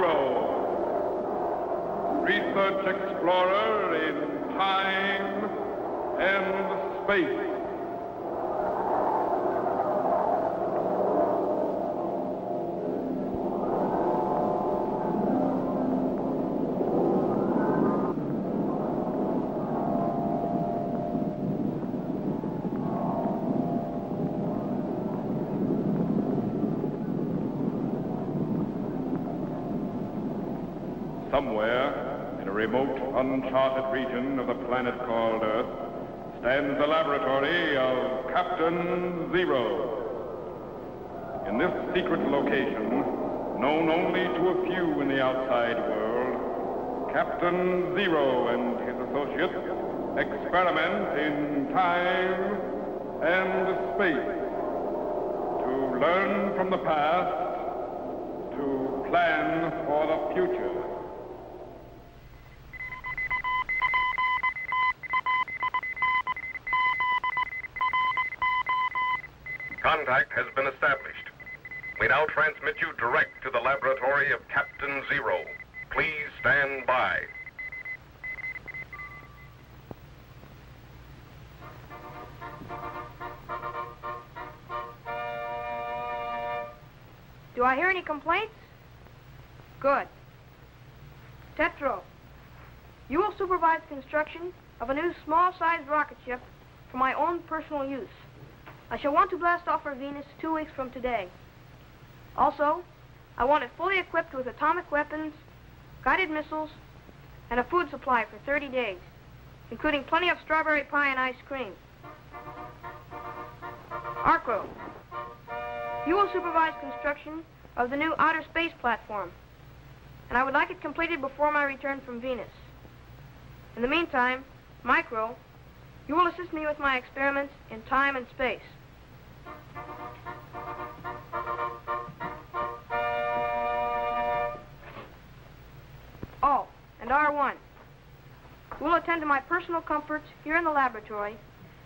Z-Ro, research explorer in time and space. Somewhere in a remote, uncharted region of the planet called Earth stands the laboratory of Captain Z-Ro. In this secret location, known only to a few in the outside world, Captain Z-Ro and his associates experiment in time and space to learn from the past, to plan for the future. Contact has been established. We now transmit you direct to the laboratory of Captain Z-Ro. Please stand by. Do I hear any complaints? Good. Tetro, you will supervise construction of a new small-sized rocket ship for my own personal use. I shall want to blast off for Venus two weeks from today. Also, I want it fully equipped with atomic weapons, guided missiles, and a food supply for 30 days, including plenty of strawberry pie and ice cream. Arco, you will supervise construction of the new outer space platform, and I would like it completed before my return from Venus. In the meantime, Micro, you will assist me with my experiments in time and space. Oh, and R1. You will attend to my personal comforts here in the laboratory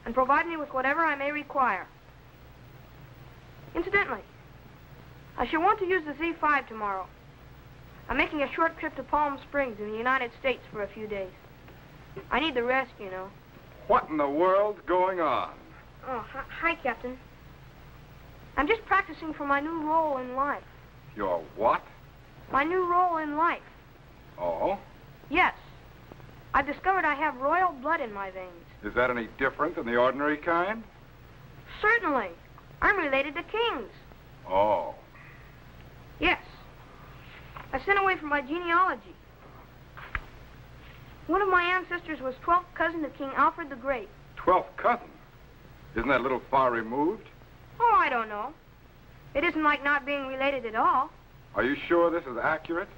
and provide me with whatever I may require. Incidentally, I shall want to use the Z5 tomorrow. I'm making a short trip to Palm Springs in the United States for a few days. I need the rest, you know. What in the world's going on? Oh, hi, hi, Captain. I'm just practicing for my new role in life. Your what? My new role in life. Oh? Yes. I've discovered I have royal blood in my veins. Is that any different than the ordinary kind? Certainly. I'm related to kings. Oh. Yes. I sent away for my genealogy. One of my ancestors was 12th cousin to King Alfred the Great. Twelfth cousin? Isn't that a little far removed? Oh, I don't know. It isn't like not being related at all. Are you sure this is accurate?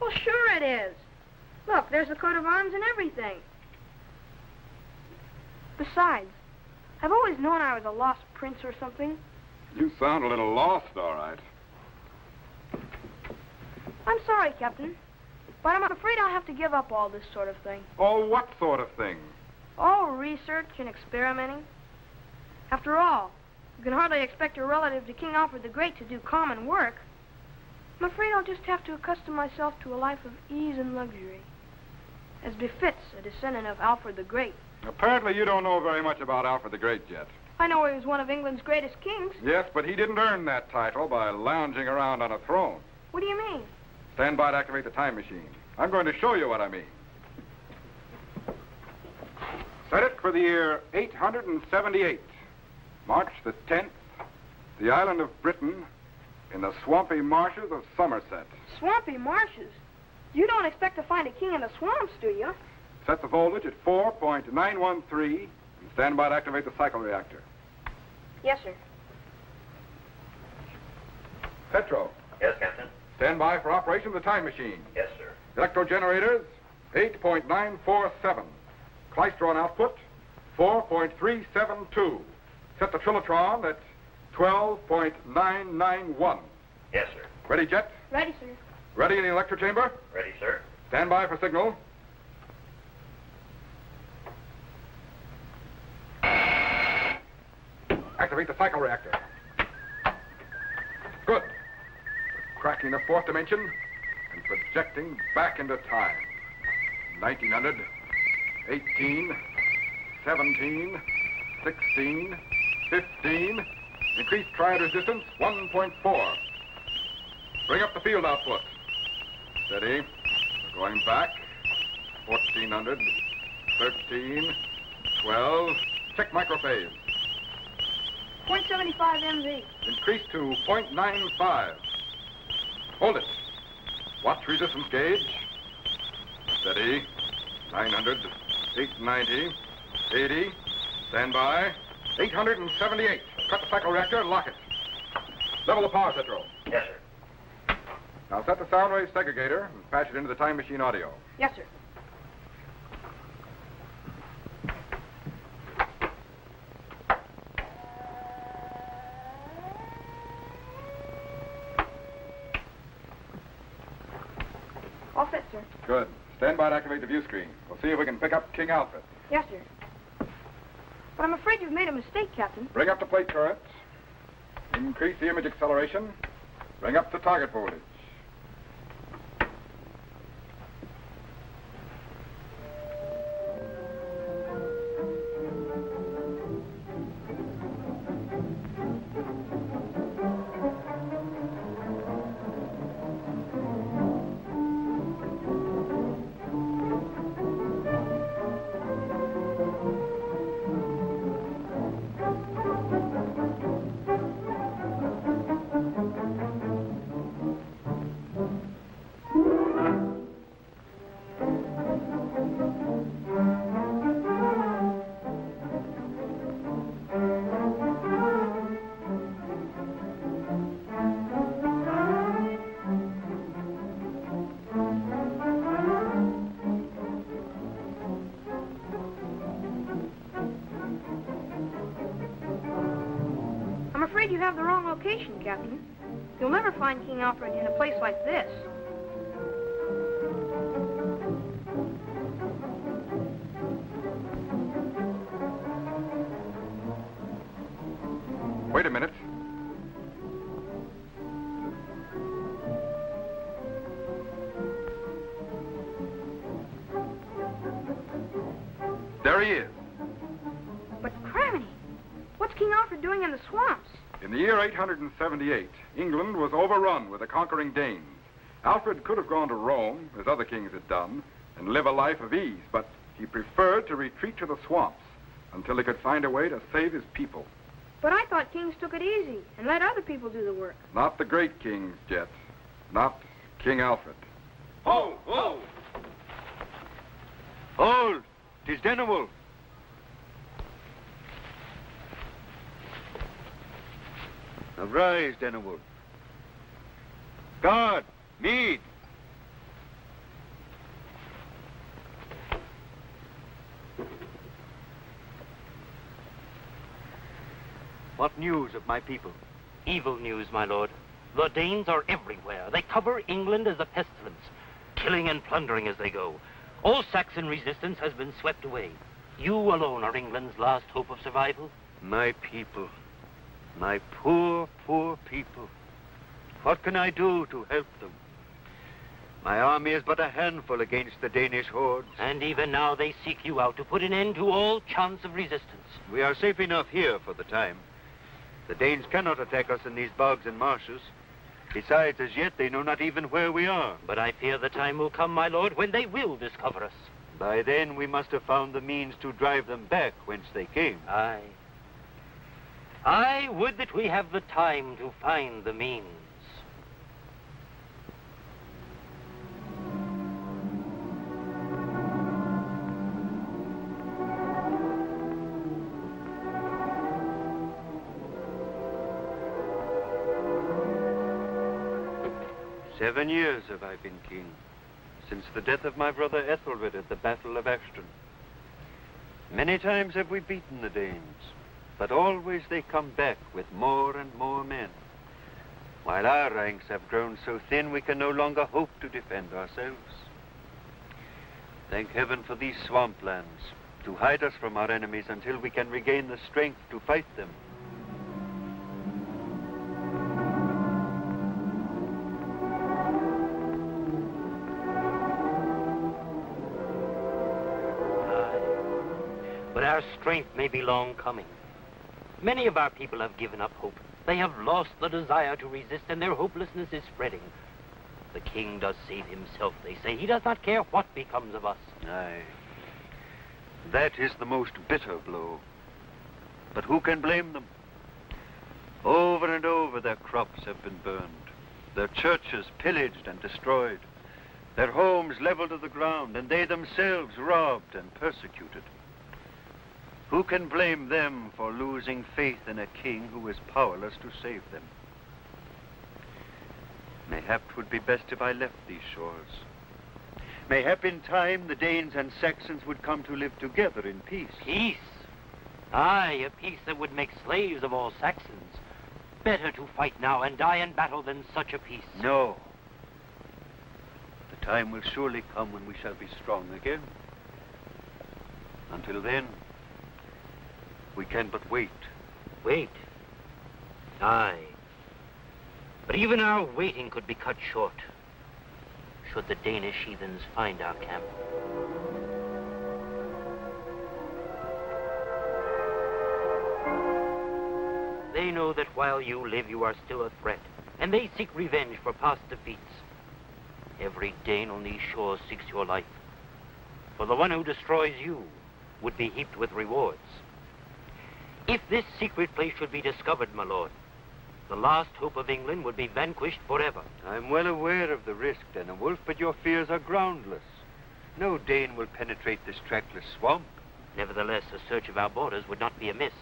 Well, sure it is. Look, there's the coat of arms and everything. Besides, I've always known I was a lost prince or something. You sound a little lost, all right. I'm sorry, Captain, but I'm afraid I'll have to give up all this sort of thing. Oh, what sort of thing? Oh, research and experimenting. After all, you can hardly expect a relative to King Alfred the Great to do common work. I'm afraid I'll just have to accustom myself to a life of ease and luxury, as befits a descendant of Alfred the Great. Apparently you don't know very much about Alfred the Great yet. I know he was one of England's greatest kings. Yes, but he didn't earn that title by lounging around on a throne. What do you mean? Stand by to activate the time machine. I'm going to show you what I mean. Set it for the year 878. March the 10th, the island of Britain, in the swampy marshes of Somerset. Swampy marshes? You don't expect to find a king in the swamps, do you? Set the voltage at 4.913 and stand by to activate the cycle reactor. Yes, sir. Petro, Yes, Captain. stand by for operation of the time machine. Yes, sir. Electro generators, 8.947. Klystron output, 4.372. Set the Trilotron at 12.991. Yes, sir. Ready, Jet? Ready, sir. Ready in the electro chamber? Ready, sir. Stand by for signal. Activate the cycle reactor. Good. We're cracking the fourth dimension. and projecting back into time. 1900, 18, 17, 16, 15. Increased triad resistance, 1.4. Bring up the field output. Steady. We're going back. 1400, 13, 12. Check microphase. 0.75 MV. Increase to 0.95. Hold it. Watch resistance gauge. Steady. 900, 890, 80. Stand by. 878. Cut the cycle reactor, and lock it. Level the power central. Yes, sir. Now set the sound wave segregator and patch it into the time machine audio. Yes, sir. All set, sir. Good. Stand by to activate the view screen. We'll see if we can pick up King Alfred. Yes, sir. But I'm afraid you've made a mistake, Captain. Bring up the plate turrets. Increase the image acceleration. Bring up the target voltage. Captain. You'll never find King Alfred in a place like this. Wait a minute. 878, England was overrun with the conquering Danes. Alfred could have gone to Rome, as other kings had done, and live a life of ease, but he preferred to retreat to the swamps until he could find a way to save his people. But I thought kings took it easy and let other people do the work. Not the great kings, Jet. Not King Alfred. Hold, hold! Hold! Tis Denewulf. Now rise, Denewulf. Guard, mead. What news of my people? Evil news, my lord. The Danes are everywhere. They cover England as a pestilence, killing and plundering as they go. All Saxon resistance has been swept away. You alone are England's last hope of survival. My people. My poor, poor people. What can I do to help them? My army is but a handful against the Danish hordes. And even now they seek you out to put an end to all chance of resistance. We are safe enough here for the time. The Danes cannot attack us in these bogs and marshes. Besides, as yet, they know not even where we are. But I fear the time will come, my lord, when they will discover us. By then, we must have found the means to drive them back whence they came. Aye. I would that we have the time to find the means. Seven years have I been king, since the death of my brother Ethelred at the Battle of Ashdown. Many times have we beaten the Danes, but always they come back with more and more men. While our ranks have grown so thin, we can no longer hope to defend ourselves. Thank heaven for these swamplands, to hide us from our enemies until we can regain the strength to fight them. Aye. But our strength may be long coming. Many of our people have given up hope. They have lost the desire to resist, and their hopelessness is spreading. The king does save himself, they say. He does not care what becomes of us. Aye. That is the most bitter blow. But who can blame them? Over and over their crops have been burned, their churches pillaged and destroyed, their homes leveled to the ground, and they themselves robbed and persecuted. Who can blame them for losing faith in a king who is powerless to save them? Mayhap 'twould be best if I left these shores. Mayhap in time the Danes and Saxons would come to live together in peace. Peace? Aye, a peace that would make slaves of all Saxons. Better to fight now and die in battle than such a peace. No. The time will surely come when we shall be strong again. Until then, we can but wait. Wait. Aye. But even our waiting could be cut short should the Danish heathens find our camp. They know that while you live, you are still a threat, and they seek revenge for past defeats. Every Dane on these shores seeks your life. For the one who destroys you would be heaped with rewards. If this secret place should be discovered, my lord, the last hope of England would be vanquished forever. I'm well aware of the risk, Wolf, but your fears are groundless. No Dane will penetrate this trackless swamp. Nevertheless, a search of our borders would not be amiss.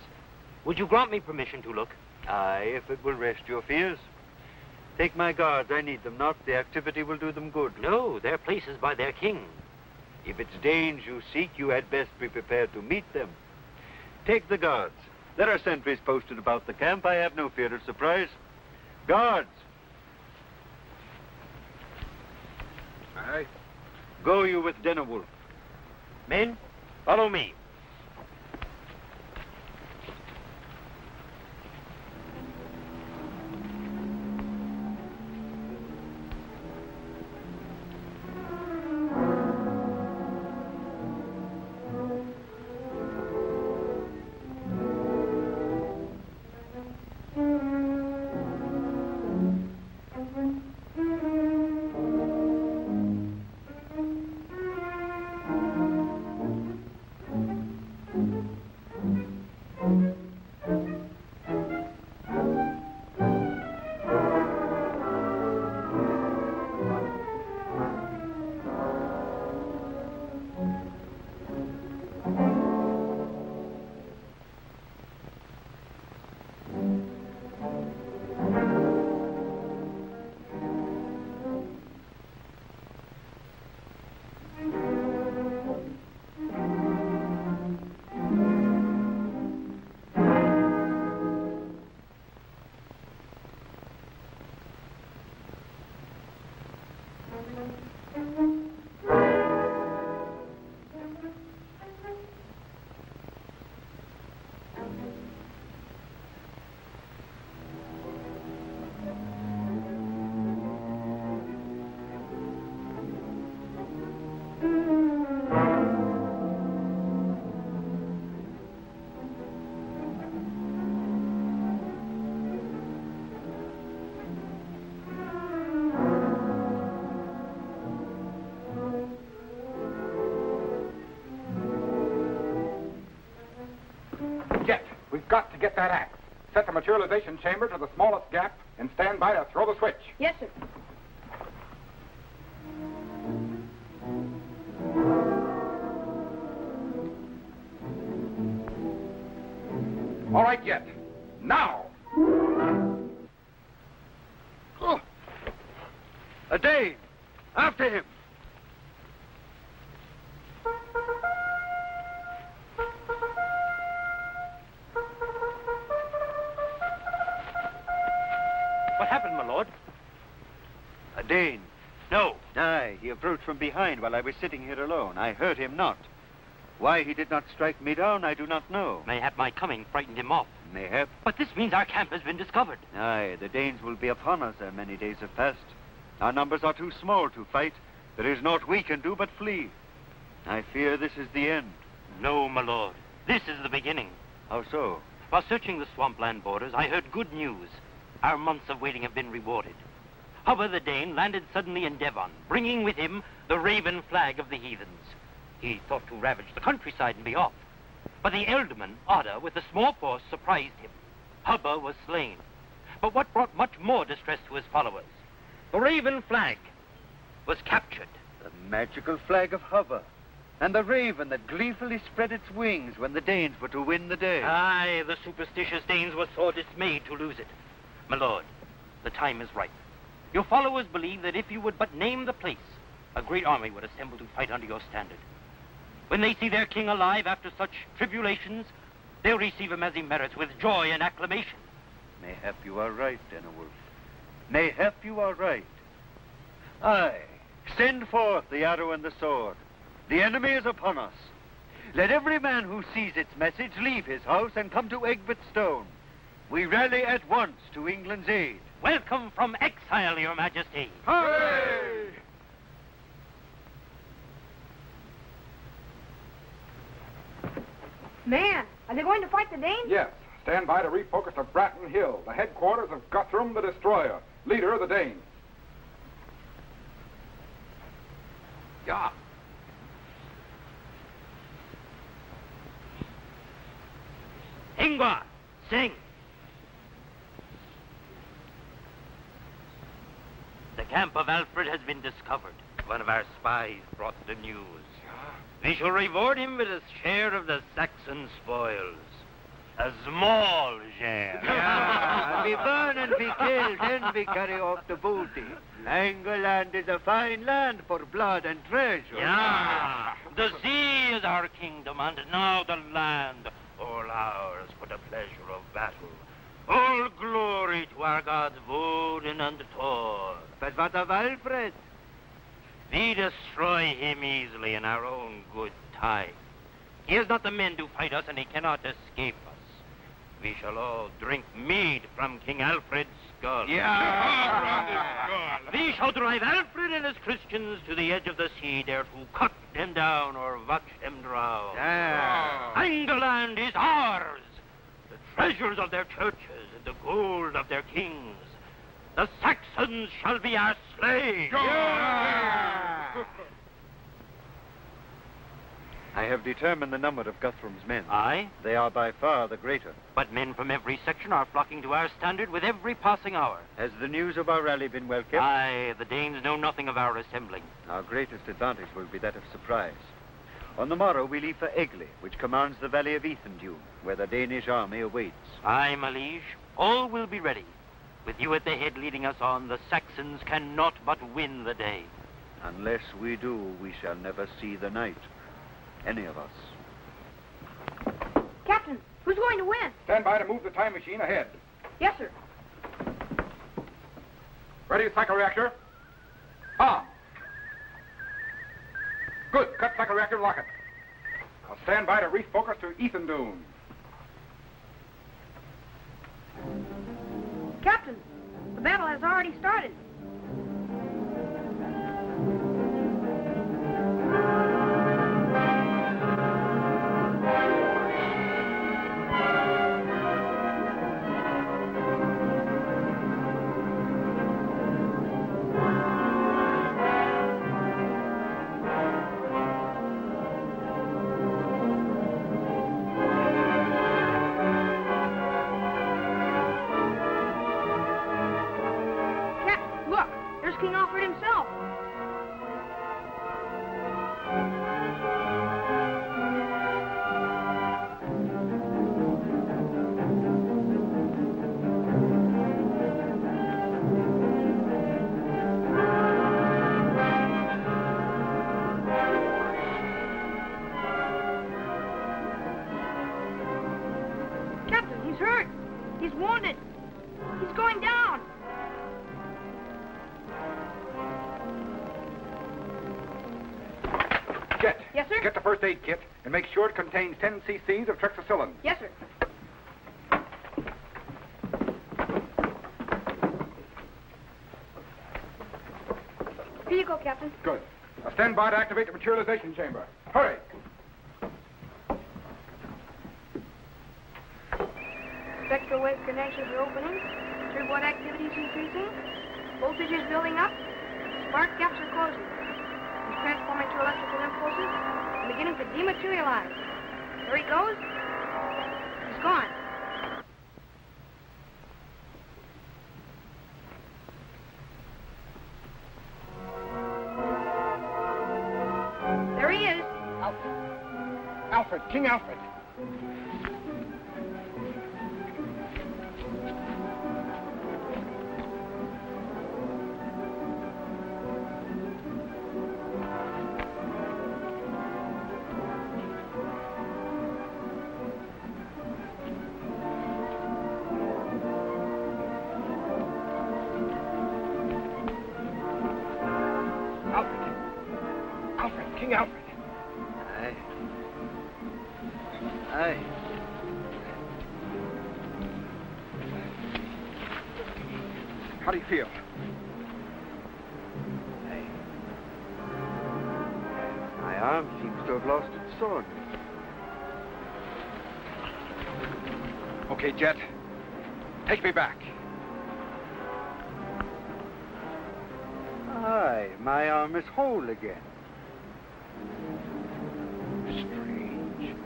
Would you grant me permission to look? Aye, if it will rest your fears. Take my guards, I need them not. The activity will do them good. No, their place is by their king. If it's Danes you seek, you had best be prepared to meet them. Take the guards. There are sentries posted about the camp. I have no fear of surprise. Guards! Aye. Go you with Denewulf. Men, follow me. Got to get that axe. Set the materialization chamber to the smallest gap and stand by to throw the switch. Yes, sir. All right, Jet. Now! From behind while I was sitting here alone. I heard him not. Why he did not strike me down, I do not know. Mayhap my coming frightened him off. Mayhap. But this means our camp has been discovered. Aye, the Danes will be upon us ere many days have passed. Our numbers are too small to fight. There is naught we can do but flee. I fear this is the end. No, my lord. This is the beginning. How so? While searching the swampland borders, I heard good news. Our months of waiting have been rewarded. Hubba the Dane landed suddenly in Devon, bringing with him the raven flag of the heathens. He thought to ravage the countryside and be off. But the ealdorman, Odda, with a small force, surprised him. Hubba was slain. But what brought much more distress to his followers? The raven flag was captured. The magical flag of Hubba. And the raven that gleefully spread its wings when the Danes were to win the day. Aye, the superstitious Danes were sore dismayed to lose it. My lord, the time is ripe. Your followers believe that if you would but name the place, a great army would assemble to fight under your standard. When they see their king alive after such tribulations, they'll receive him as he merits with joy and acclamation. Mayhap you are right, Denewulf. Mayhap you are right. Aye, send forth the arrow and the sword. The enemy is upon us. Let every man who sees its message leave his house and come to Egbert Stone. We rally at once to England's aid. Welcome from exile, your majesty. Hooray! Man, are they going to fight the Danes? Yes. Stand by to refocus to Bratton Hill, the headquarters of Guthrum the Destroyer, leader of the Danes. Yeah. Ingvar, sing. Camp of Alfred has been discovered. One of our spies brought the news. We shall reward him with a share of the Saxon spoils. A small share. Yeah, we burn and we kill, then we carry off the booty. England is a fine land for blood and treasure. Yeah. The sea is our kingdom, and now the land, all ours for the pleasure of battle. All glory to our gods Woden and Thor. But what of Alfred? We destroy him easily in our own good time. He has not the men to fight us, and he cannot escape us. We shall all drink mead from King Alfred's skull. Yeah. We shall drive Alfred and his Christians to the edge of the sea, there to cut them down or watch them drown. Yeah. England is ours. The treasures of their churches the gold of their kings. The Saxons shall be our slaves. I have determined the number of Guthrum's men. Aye, They are by far the greater. but men from every section are flocking to our standard with every passing hour. Has the news of our rally been well kept? Aye, the Danes know nothing of our assembling. Our greatest advantage will be that of surprise. On the morrow, we leave for Egli, which commands the valley of Ethandune, where the Danish army awaits. Aye, my liege, all will be ready. With you at the head leading us on, the Saxons cannot but win the day. Unless we do, we shall never see the night. Any of us. Captain, who's going to win? Stand by to move the time machine ahead. Yes, sir. Ready, psychoreactor? On. Good. Cut psychoreactor, lock it. I'll stand by to refocus to Ethandune. Captain, the battle has already started. Yes, sir? Get the first aid kit and make sure it contains 10 cc's of trexacillin. Yes, sir. Here you go, Captain. Good. Now stand by to activate the materialization chamber. Hurry. Spectral wave connections are opening. Turbine activity is increasing. Voltage is building up. Spark gaps are closing. Transforming to electrical impulses and beginning to dematerialize. There he goes. He's gone. There he is. Alfred. Alfred, King. Alfred. Okay, Jet. Take me back. Aye, my arm is whole again. Strange.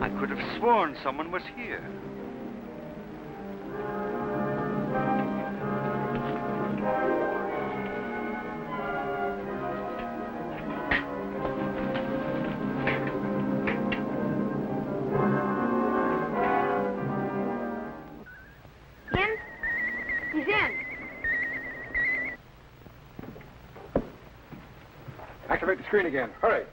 I could have sworn someone was here. Screen again. Hurry.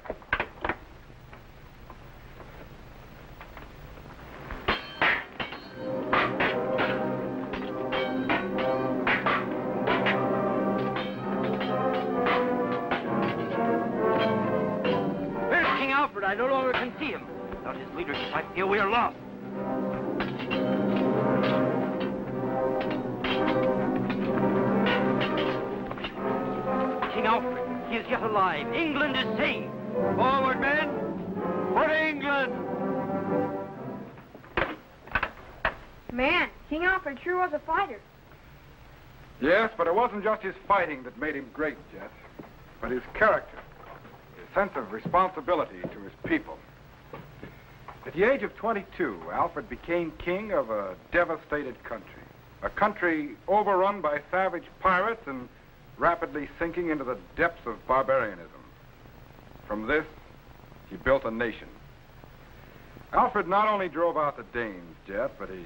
Where's King Alfred? I no longer can see him. Without his leadership, I fear we are lost. King Alfred, is yet alive. England is saved. Forward, men! For England! Man, King Alfred sure was a fighter. Yes, but it wasn't just his fighting that made him great, Jet, but his character, his sense of responsibility to his people. At the age of 22, Alfred became king of a devastated country, a country overrun by savage pirates and rapidly sinking into the depths of barbarianism. From this, he built a nation. Alfred not only drove out the Danes, Jet, but he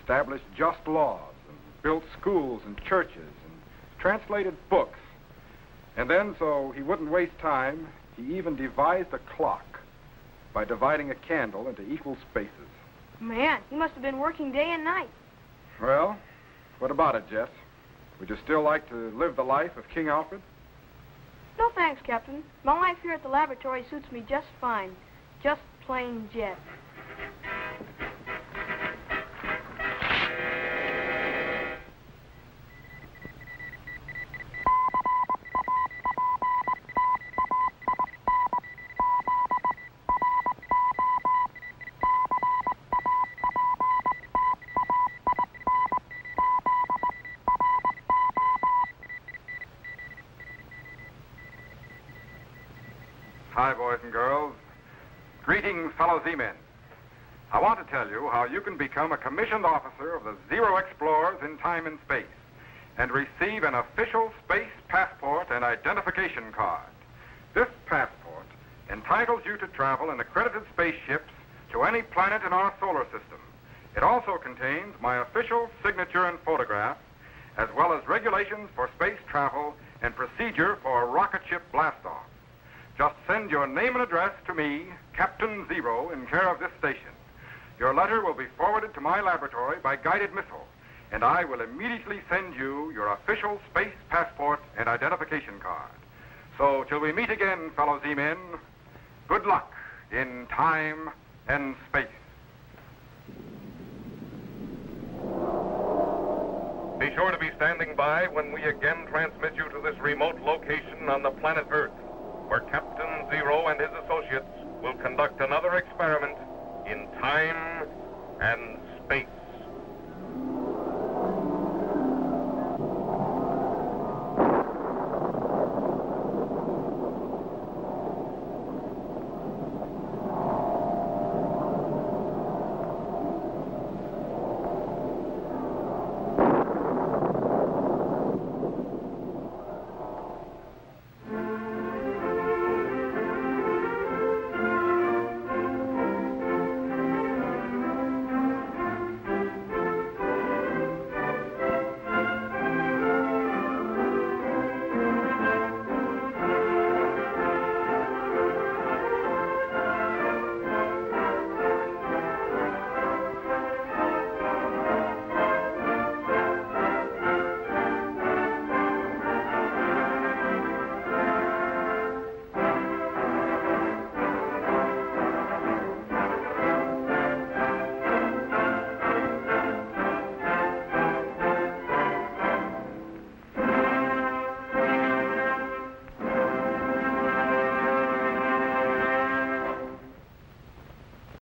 established just laws and built schools and churches and translated books. And then, so he wouldn't waste time, he even devised a clock by dividing a candle into equal spaces. Man, he must have been working day and night. Well, what about it, Jet? Would you still like to live the life of King Alfred? No thanks, Captain. My life here at the laboratory suits me just fine. Just plain jet. Hi, boys and girls. Greetings, fellow Z-men. I want to tell you how you can become a commissioned officer of the Z-Ro Explorers in time and space and receive an official space passport and identification card. This passport entitles you to travel in accredited spaceships to any planet in our solar system. It also contains my official signature and photograph, as well as regulations for space travel and procedure for rocket ship blastoff. Just send your name and address to me, Captain Z-Ro, in care of this station. Your letter will be forwarded to my laboratory by guided missile, and I will immediately send you your official space passport and identification card. So, till we meet again, fellow Z-men, good luck in time and space. Be sure to be standing by when we again transmit you to this remote location on the planet Earth, where Captain Z-Ro and his associates will conduct another experiment in time and space.